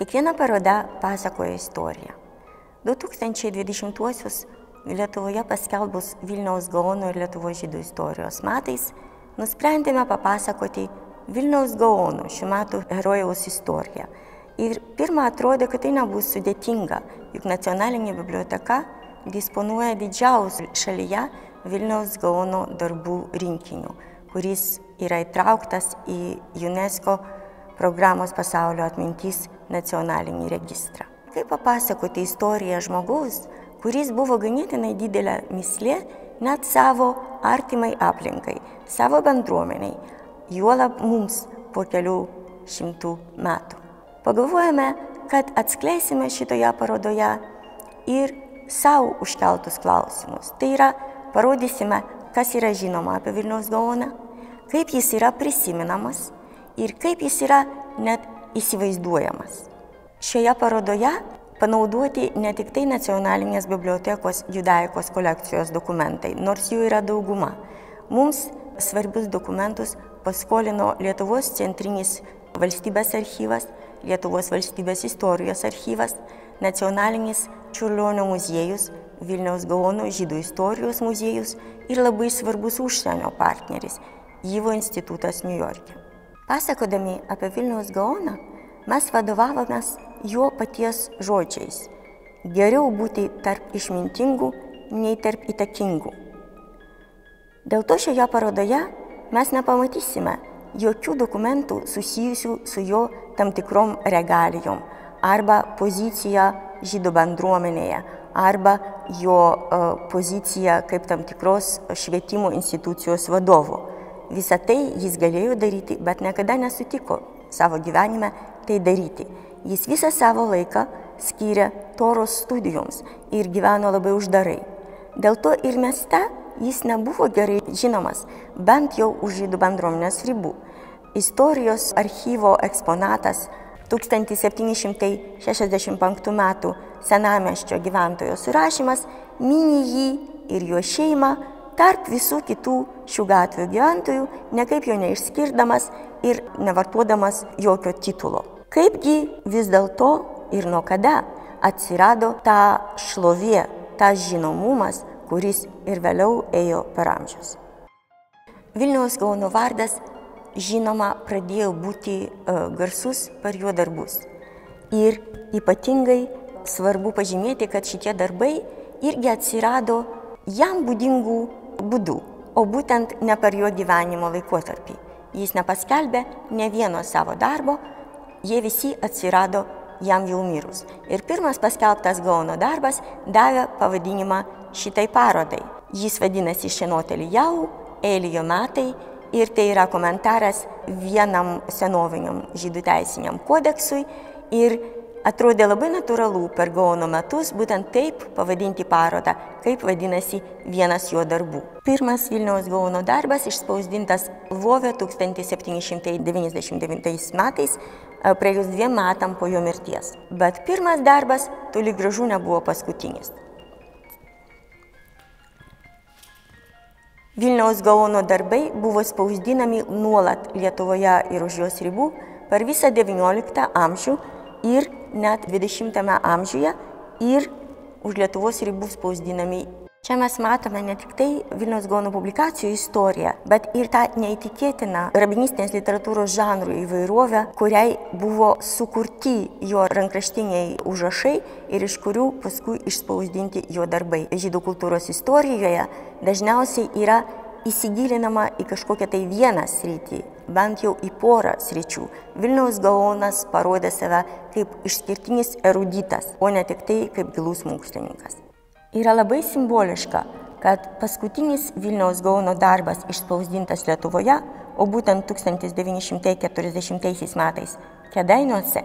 Kiekviena paroda pasakoja istoriją. 2020-uosius Lietuvoje paskelbus Vilniaus Gaono ir Lietuvos žydų istorijos metais nusprendėme papasakoti Vilniaus Gaono šių metų herojaus istoriją. Ir pirmą atrodė, kad tai nebus sudėtinga, juk nacionalinė biblioteka disponuoja didžiausių šalyje Vilniaus Gaono darbų rinkiniu, kuris yra įtrauktas į UNESCO programos pasaulio atmintys nacionalinį registrą. Kaip papasakoti istoriją žmogaus, kuris buvo ganėtinai didelė mislė net savo artimai aplinkai, savo bendruomeniai, juolab mums po kelių šimtų metų. Pagalvojame, kad atskleisime šitoje parodoje ir savo užkeltus klausimus. Tai yra, parodysime, kas yra žinoma apie Vilniaus Gaoną, kaip jis yra prisiminamas ir kaip jis yra net įsivaizduojamas. Šioje parodoje panaudoti ne tik tai nacionalinės bibliotekos judaikos kolekcijos dokumentai, nors jų yra dauguma. Mums svarbius dokumentus paskolino Lietuvos centrinis valstybės archyvas, Lietuvos valstybės istorijos archyvas, nacionalinis Čiurlionio muziejus, Vilniaus Gaono žydų istorijos muziejus ir labai svarbus užsienio partneris Yvo institutas New York'e. Pasakodami apie Vilniaus Gaoną, mes vadovavomės jo paties žodžiais. Geriau būti tarp išmintingų, nei tarp įtakingų. Dėl to šioje parodoje mes nepamatysime jokių dokumentų susijusių su jo tam tikrom regalijom arba pozicija žydų bendruomenėje arba jo uh, pozicija kaip tam tikros švietimo institucijos vadovo. Visą tai jis galėjo daryti, bet niekada nesutiko savo gyvenime tai daryti. Jis visą savo laiką skyrė toros studijoms ir gyveno labai uždarai. Dėl to ir mieste jis nebuvo gerai žinomas, bent jau už žydų bendruomenės ribų. Istorijos archyvo eksponatas 1765 m. senameščio gyventojo surašymas mini jį ir jo šeimą tarp visų kitų šių gatvių gyventojų, nekaip jo neišskirdamas ir nevartodamas jokio titulo. Kaipgi vis dėlto ir nuo kada atsirado ta šlovė, tas žinomumas, kuris ir vėliau ėjo per amžius. Vilniaus Gauno vardas, žinoma, pradėjo būti uh, garsus per jo darbus. Ir ypatingai svarbu pažymėti, kad šitie darbai irgi atsirado jam būdingų būdų, o būtent ne per jo gyvenimo laikotarpį. Jis nepaskelbė ne vieno savo darbo, jie visi atsirado jam jau mirus. Ir pirmas paskelbtas Gauno darbas davė pavadinimą šitai parodai. Jis vadinasi Šenotelį jau, Elijo metai ir tai yra komentaras vienam senoviniam žydų teisiniam kodeksui ir Atrodė labai natūralu per Gaono metus būtent taip pavadinti parodą, kaip vadinasi vienas jo darbų. Pirmas Vilniaus Gaono darbas išspausdintas Lvove 1799 metais, praėjus dviem metam po jo mirties. Bet pirmas darbas toli gražu nebuvo paskutinis. Vilniaus Gaono darbai buvo spausdinami nuolat Lietuvoje ir už jos ribų per visą XIX amžių ir net 20-ame amžiuje ir už Lietuvos ribų spausdinami. Čia mes matome ne tik tai Vilnius Gaono publikacijų istoriją, bet ir tą neįtikėtiną rabinistinės literatūros žanrų įvairovę, kuriai buvo sukurti jo rankraštiniai užrašai ir iš kurių paskui išspausdinti jo darbai. Žydų kultūros istorijoje dažniausiai yra įsigilinama į kažkokią tai vieną sritį, bent jau į porą sričių. Vilniaus Gaonas parodė save kaip išskirtinis eruditas, o ne tik tai kaip gilus mokslininkas. Yra labai simboliška, kad paskutinis Vilniaus Gaono darbas išspausdintas Lietuvoje, o būtent 1940 metais Kedainiuose,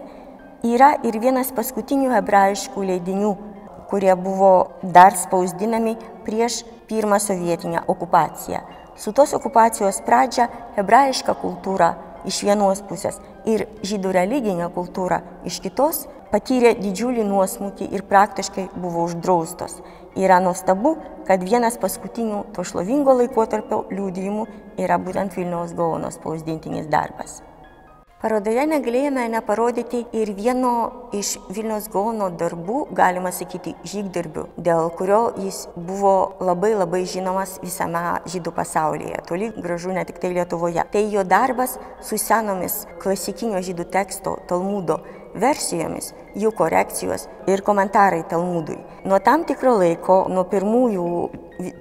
yra ir vienas paskutinių hebrajiškų leidinių, kurie buvo dar spausdinami prieš pirmą sovietinę okupaciją. Su tos okupacijos pradžia hebrajiška kultūra iš vienos pusės ir žydų religinė kultūra iš kitos patyrė didžiulį nuosmukį ir praktiškai buvo uždraustos. Yra nuostabu, kad vienas paskutinių to šlovingo laikotarpio liūdėjimų yra būtent Vilniaus Gaono spausdintinis darbas. Parodoje negalėjome neparodyti ir vieno iš Vilnius Gaono darbų, galima sakyti, žygdarbių, dėl kurio jis buvo labai labai žinomas visame žydų pasaulyje, toli gražu ne tik tai Lietuvoje. Tai jo darbas su senomis klasikinio žydų teksto Talmudo versijomis, jų korekcijos ir komentarai Talmudui. Nuo tam tikro laiko, nuo pirmųjų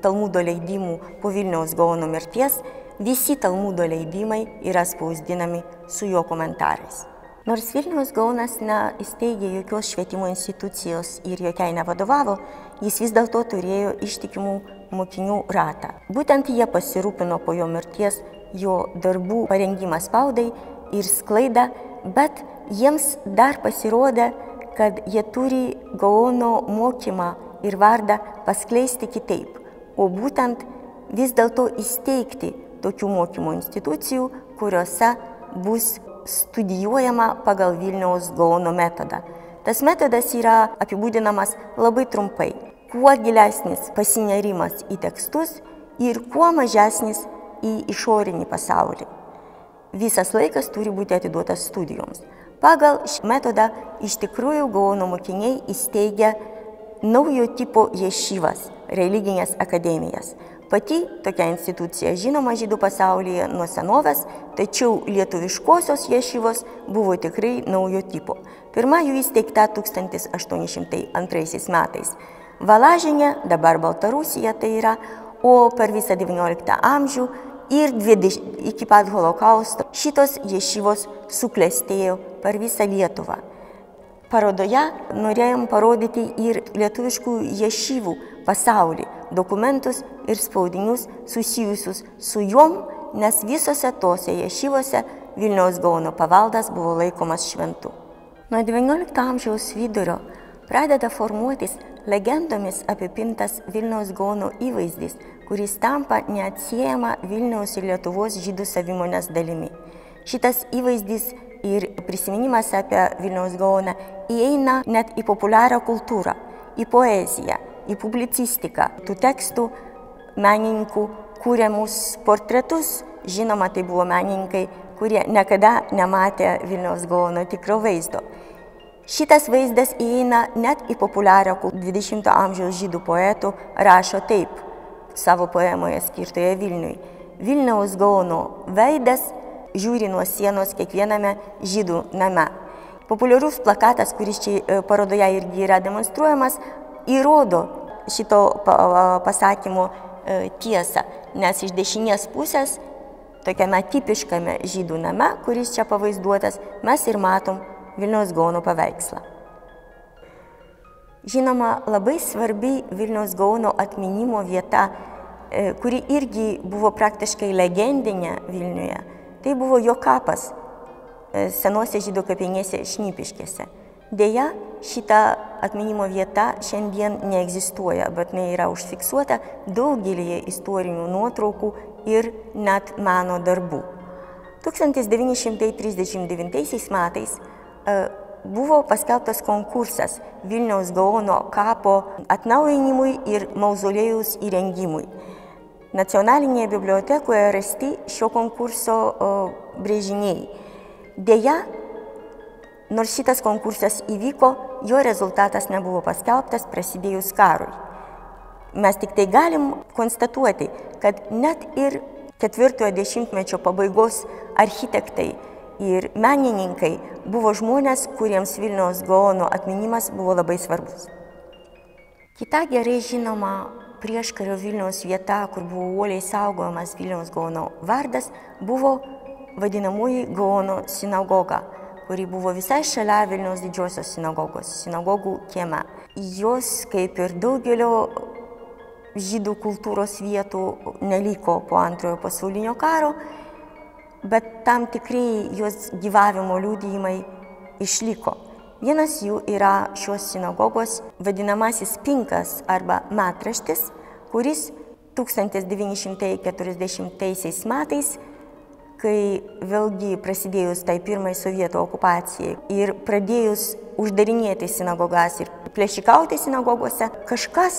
Talmudo leidimų po Vilniaus Gaono mirties, visi Talmudo leidimai yra spausdinami su jo komentarais. Nors Vilniaus Gaunas neįsteigė jokios švietimo institucijos ir jokiai nevadovavo, jis vis dėlto turėjo ištikimų mokinių ratą. Būtent jie pasirūpino po jo mirties jo darbų parengimą spaudai ir sklaidą, bet jiems dar pasirodė, kad jie turi Gaono mokymą ir vardą paskleisti kitaip, o būtent vis dėlto įsteigti tokių mokymo institucijų, kuriuose bus studijuojama pagal Vilniaus Gaono metodą. Tas metodas yra apibūdinamas labai trumpai. Kuo gilesnis pasinerimas į tekstus ir kuo mažesnis į išorinį pasaulį. Visas laikas turi būti atiduotas studijoms. Pagal šį metodą iš tikrųjų Gaono mokiniai įsteigia naujo tipo ješivas, religinės akademijas. Pati tokia institucija žinoma žydų pasaulyje nuo senovės, tačiau lietuviškosios ješivos buvo tikrai naujo tipo. Pirma jų įsteigta 1802 metais. Valažinė, dabar Baltarusija tai yra, o per visą XIX amžių ir 20, iki pat holokausto šitos ješivos suklestėjo per visą Lietuvą. Parodoje norėjom parodyti ir lietuviškų ješivų pasaulį, dokumentus ir spaudinius susijusius su juom, nes visose tose ješivose Vilniaus Gauno pavaldas buvo laikomas šventu. Nuo XIX amžiaus vidurio pradeda formuotis legendomis apipintas Vilniaus Gauno įvaizdis, kuris tampa neatsiejama Vilniaus ir Lietuvos žydų savimonės dalimi. Šitas įvaizdis ir prisiminimas apie Vilniaus Gaoną įeina net į populiarią kultūrą, į poeziją, į publicistiką, tų tekstų menininkų kūriamus portretus. Žinoma, tai buvo menininkai, kurie niekada nematė Vilniaus Gaono tikro vaizdo. Šitas vaizdas įeina net į populiarią 20-ojo amžiaus žydų poetų rašo taip savo poemoje skirtoje Vilniui. Vilniaus Gaono veidas žiūri nuo sienos kiekviename žydų name. Populiarus plakatas, kuris čia e, parodoje irgi yra demonstruojamas, įrodo šito pasakymo e, tiesą, nes iš dešinės pusės, tokiame tipiškame žydų name, kuris čia pavaizduotas, mes ir matom Vilniaus Gauno paveikslą. Žinoma, labai svarbi Vilniaus Gauno atminimo vieta, e, kuri irgi buvo praktiškai legendinė Vilniuje Tai buvo jo kapas e, senose žydų kapinėse Šnipiškėse. Deja, šita atminimo vieta šiandien neegzistuoja, bet jinai yra užfiksuota daugelį istorinių nuotraukų ir net meno darbų. 1939 metais e, buvo paskelbtas konkursas Vilniaus Gaono kapo atnaujinimui ir mauzolėjus įrengimui. Nacionalinėje bibliotekoje rasti šio konkurso brėžiniai. Deja, nors šitas konkursas įvyko, jo rezultatas nebuvo paskelbtas prasidėjus karui. Mes tik tai galim konstatuoti, kad net ir ketvirtojo dešimtmečio pabaigos architektai ir menininkai buvo žmonės, kuriems Vilniaus Gaono atminimas buvo labai svarbus. Kita gerai žinoma prieškario Vilniaus vieta, kur buvo uoliai saugojamas Vilniaus Gaono vardas, buvo vadinamoji Gaono sinagoga, kuri buvo visai šalia Vilniaus didžiosios sinagogos, sinagogų kieme. Jos, kaip ir daugelio žydų kultūros vietų, neliko po antrojo pasaulinio karo, bet tam tikrai jos gyvavimo liūdėjimai išliko. Vienas jų yra šios sinagogos vadinamasis pinkas arba metraštis, kuris 1940 metais, kai vėlgi prasidėjus tai pirmai sovietų okupacijai ir pradėjus uždarinėti sinagogas ir plėšikauti sinagogose, kažkas,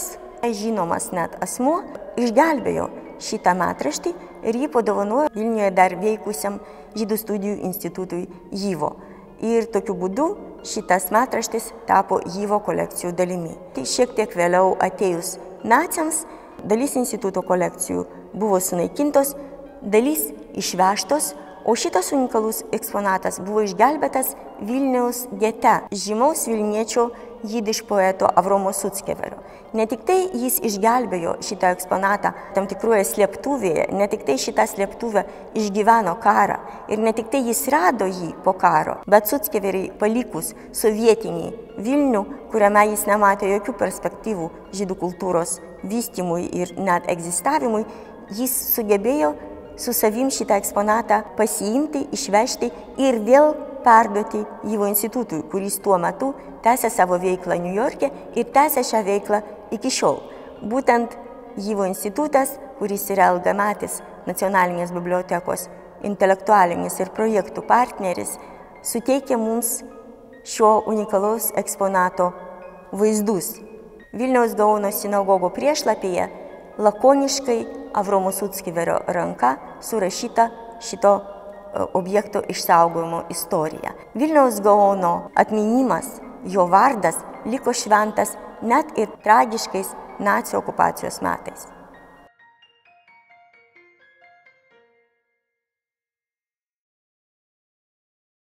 žinomas net asmuo, išgelbėjo šitą metraštį ir jį padovanojo Vilniuje dar veikusiam Žydų studijų institutui Jyvo. Ir tokiu būdu šitas metraštis tapo Jyvo kolekcijų dalimi. Tai šiek tiek vėliau atėjus naciams, dalis instituto kolekcijų buvo sunaikintos, dalis išvežtos, o šitas unikalus eksponatas buvo išgelbėtas Vilniaus gete žymaus Vilniečio jidiš poeto Avromo Sutskeverio. Ne tik tai jis išgelbėjo šitą eksponatą tam tikroje slėptuvėje, ne tik tai šitą slėptuvę išgyveno karą ir ne tik tai jis rado jį po karo, bet Sutskeveriai palikus sovietinį Vilnių, kuriame jis nematė jokių perspektyvų žydų kultūros vystimui ir net egzistavimui, jis sugebėjo su savim šitą eksponatą pasiimti, išvežti ir vėl perduoti Yvo institutui, kuris tuo metu tęsė savo veiklą New York'e ir tęsė šią veiklą iki šiol. Būtent Yvo institutas, kuris yra ilgametis nacionalinės bibliotekos intelektualinis ir projektų partneris, suteikia mums šio unikalaus eksponato vaizdus. Vilniaus Gauno sinagogo priešlapyje lakoniškai Avromo Sutskiverio ranka surašyta šito objekto išsaugojimo istorija. Vilniaus Gaono atminimas, jo vardas liko šventas net ir tragiškais nacijų okupacijos metais.